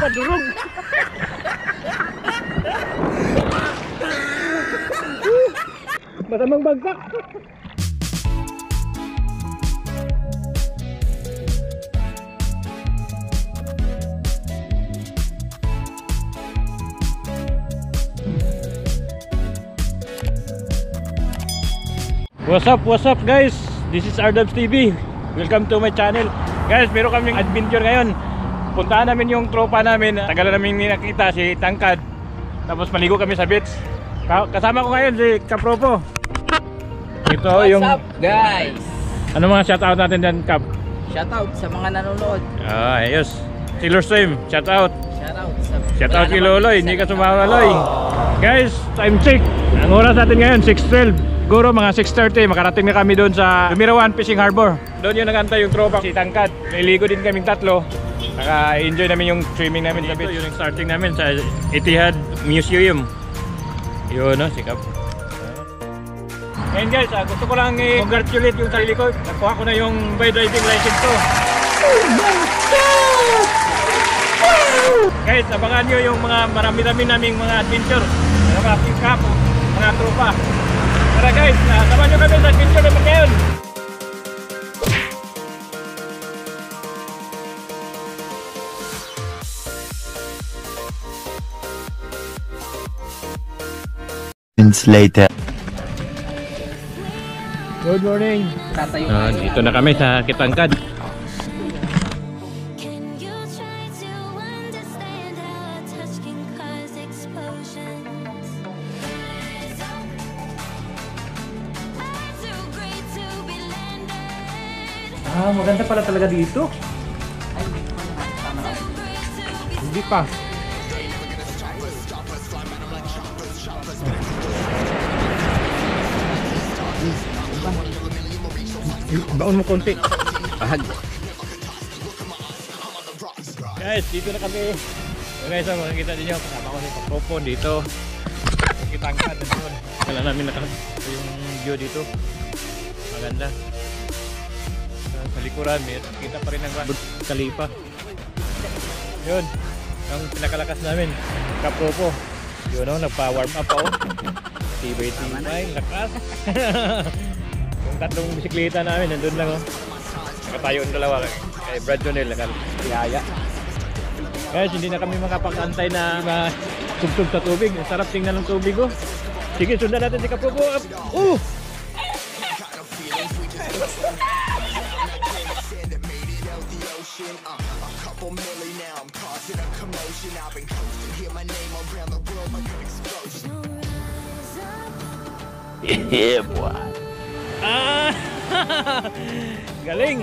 Padurog. Masamang bagsak. What's up, what's up guys? This is Ardabs TV. Welcome to my channel. Guys, meron kaming adventure ngayon. Puntahan namin yung tropa namin. Tagal na namin nakita si Tangkad. Tapos maligo kami sa beach. Ka- Kasama ko ngayon si Kapropo. Ito What's yung up guys? ano mga shoutout natin dyan, Kap. Shoutout sa mga nanonood. Ah, ayos. Taylor Stream, shoutout. Shoutout sa Shoutout kay Loloy, hindi ka sumama Loy. Guys, time check. Ang oras natin ngayon, 6.12. Siguro mga 6.30, makarating na kami doon sa Lumirawan Fishing Harbor. Doon yung nagantay yung tropa, si Tangkad. Niligo din kaming tatlo. Naka-enjoy namin yung swimming namin sa beach. Yun yung starting namin sa Etihad Museum. Yun, no, sikap. And guys, ah, gusto ko lang i-congratulate yung sarili ko. Nakuha ko na yung by driving license ko. Guys, abangan nyo yung mga marami-rami naming mga adventure. Mga pick up, mga tropa. Tara guys, samahan nyo kami sa adventure naman ngayon. Minutes later. Good morning. Tatayo Ah, dito na kami sa Kitangkad. Maganda pala talaga dito. Ay, na. Hindi pa. Baon mo konti. Bahag. Guys, dito na kami. So guys, ang makikita ninyo, kasama ko ni Papopo dito. Kitangkad doon. Kala namin naka yung view dito. Maganda. Sa- likuran, may kita pa rin ang Khalifa. Yun. Ang pinakalakas namin, Kapopo. Yun o, nagpa-warm up ako. Tibay-tibay, lakas. yung tatlong bisikleta namin, nandun lang o. Nakatayo ang dalawa kay Brad Jonel, nakatiyaya. Guys, hindi na kami makapag-antay na matugtog sa tubig. Ang sarap tingnan ng tubig oh. Sige, sundan natin si Kapupo. Uh! Yeah, boy. Ah! Galing!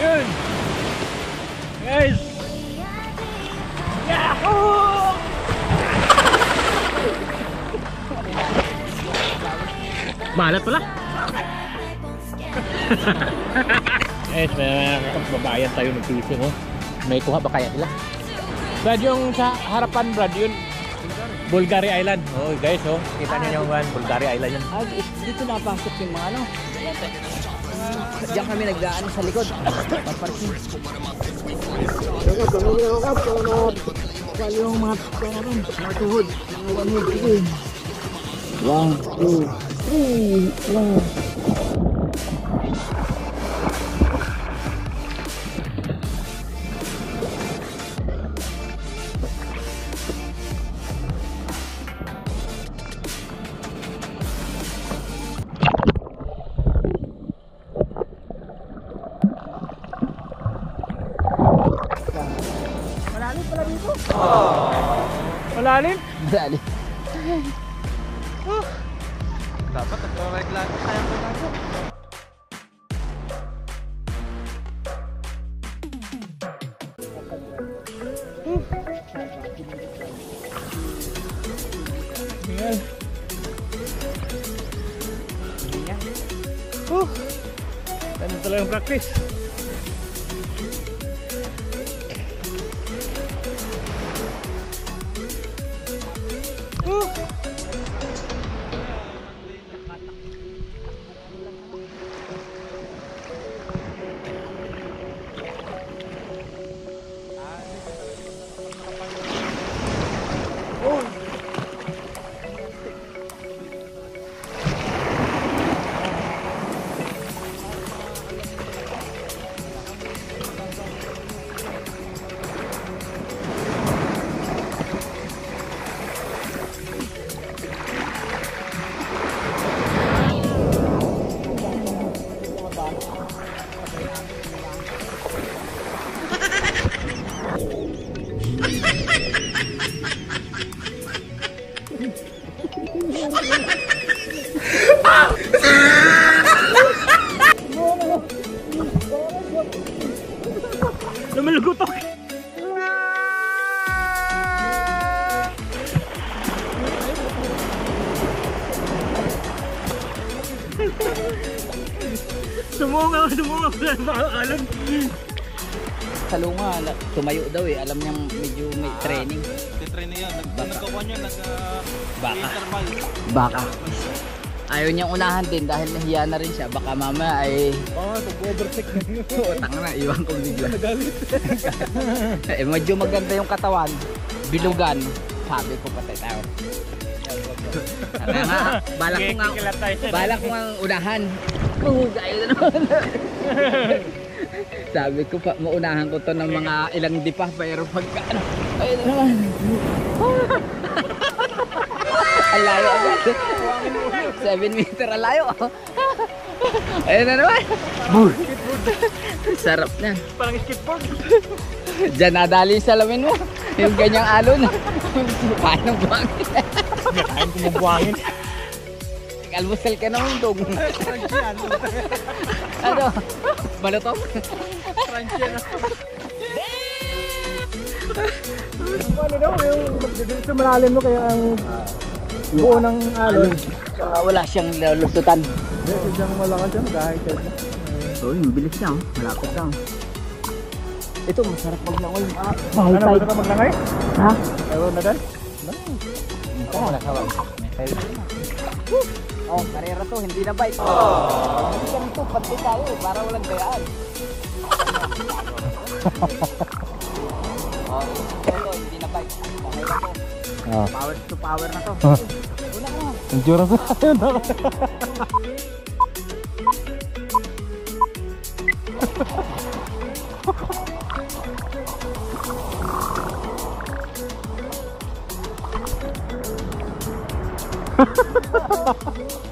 Yun! Guys! Yahoo! Malat pala! Guys, may babayan tayo ng piso, oh. May kuha ba kaya nila? Brad, yung sa harapan, Brad, yun. Bulgari Island. Oh, guys, oh. Kita niyo yung one, Bulgari Island yun. Ah, dito napasok yung mga ano. Diyan kami nagdaan sa likod. Paparking. yung mga karon, mga tuhod, mga. Sige. One, two, three, one. Malalim? Dali. Dapat nag-right lang. Kaya ko na po. Ayan. Huh. Lumalugutok! Sumunga, sumunga. Baka. Sa lunga, na- tumayo daw eh. Alam niyang medyo may training. Titrain na yan. Nag- Nagkakuha niya, nag Baka. interval. Baka. Ayaw niyang unahan din dahil nahiya na rin siya. Baka mama ay... Oo, nag-overtake na yun. Utang na, iwan ko bigla. eh, medyo maganda yung katawan. Bilugan. Sabi ko patay tayo. Kaya nga, balak ko nga, balak ko nga unahan. Mahugayo na naman. Sabi ko pa, maunahan ko to ng mga ilang dipa pero pagka ano, ayun na naman. Ang layo agad. 7 meter ang layo. Ayun na naman. Sarap na. Parang skateboard. Diyan nadali yung salamin mo. Yung ganyang alon. Paano buhangin? Kain ko mabuhangin. Almusal ka na mundong. ano? Balotong? Ano daw, yung sa malalim mo kaya ang buo ng alon. Ah, wala siyang lusutan. Hindi, siyang malakas yan, kahit yan. Oo, yung bilis niya. oh. Malapit lang. Ito, masarap pag nangoy. Ah, Ano, gusto ka maglangay? Ha? Ewan na din? Ito, wala ka ba? Oh, karera to, hindi na bike. Oh. Hindi ganito, pati tayo, para walang gayaan. oh, ito, hindi na bike. Karera to. Ah. Power to power na to. Una ka. Endurance na yun.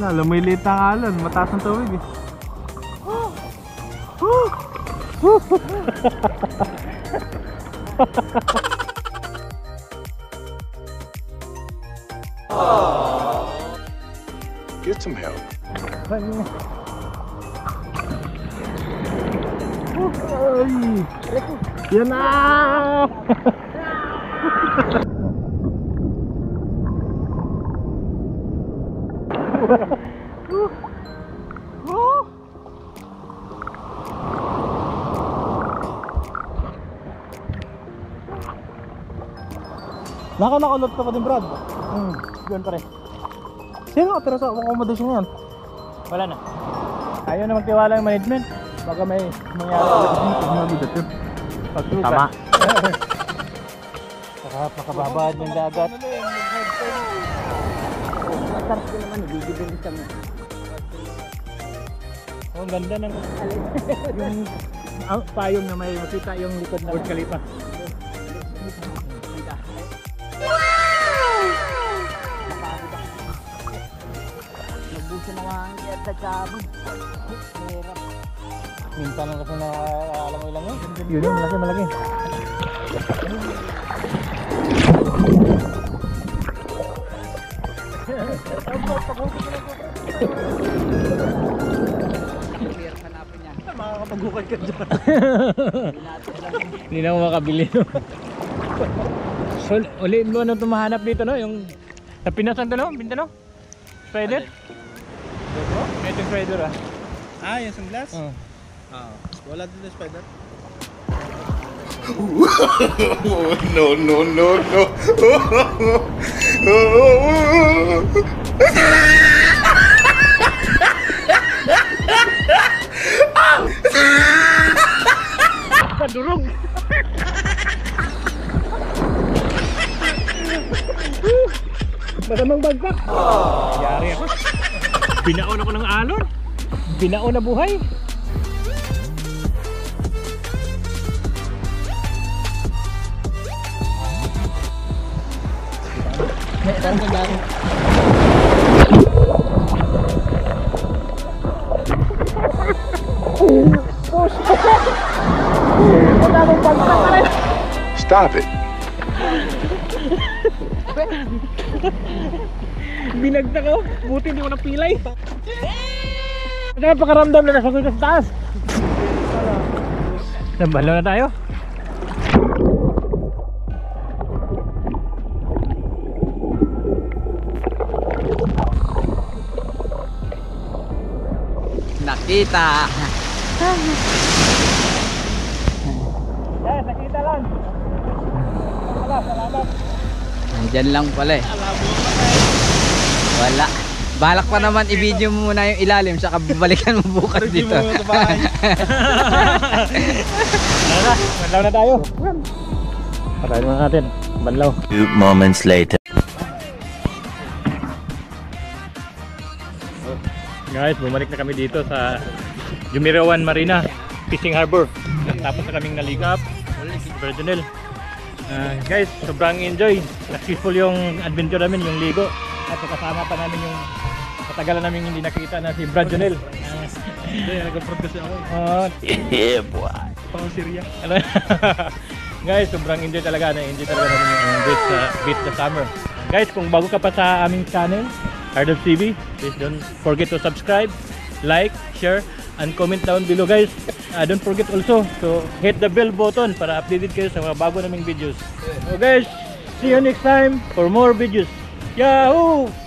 Na, lumiliit ang alon. Mataas ang tubig eh. Get some help. Ay! Yan na! Naka nakulot ka pa din Brad? Hmm, doon pa rin. Sino atira sa accommodation ngayon? Wala na. Ayaw na magtiwala yung management. Baka may mangyari ulit dito. Mabigat yun. Pagtuka. Tama. Saka makababad ng dagat. Masarap din naman, bibigyan siya mo. Oh, ang ganda ng yung ang payong na may makita yung likod ng Burj Khalifa. Nagbuso na nga ang. Hirap. Minsan lang kasi na alam mo ilang yun. Yun yun, malaki malaki. Hanapin niya. Makakapaghukat ka dyan. Hindi na ako makabili. No? so, ulit mo ano tumahanap dito no? Yung sa Pinas ang no? Binta no? Spider? Ito yung spider ah. Ah, yung sunglass? Oh. Ah. Wala na spider? no, no, no, no. Padurog! Masamang bagpak! Yari ako. Binaon ako ng alon. Binaon na buhay. Stop it. Binagta ko. Buti hindi ko napilay. Ano ang pakaramdam na nasa ko sa taas? Nabalaw na tayo. Nakita. Yes, nakita lang. Wala, salamat. Nandyan lang pala eh. Wala. Balak pa naman i-video mo muna yung ilalim saka babalikan mo bukas dito. Tara na, banlaw na tayo. Patayin muna natin. Banlaw. Two moments later. Guys, bumalik na kami dito sa Jumirawan Marina, Fishing Harbor. Tapos na kaming naligap, Virginal. Ah, guys, sobrang enjoy. Successful yung adventure namin, yung ligo. At kasama pa namin yung katagalan namin hindi nakita na si Brad Jonel. Hindi, nag-upload kasi ako. Oo, Yeah, boy. pang Syria. Ano? guys, sobrang enjoy talaga. Na-enjoy talaga namin yung beach sa beach sa summer. Guys, kung bago ka pa sa aming channel, Cardov TV, please don't forget to subscribe, like, share, and comment down below guys. Uh, don't forget also to hit the bell button para updated kayo sa mga bago naming videos. So guys, see you next time for more videos. Yahoo!